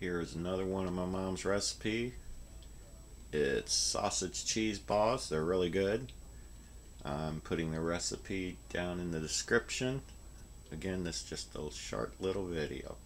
Here's another one of my mom's recipe. It's sausage cheese balls. They're really good. I'm putting the recipe down in the description. Again, this is just a short little video.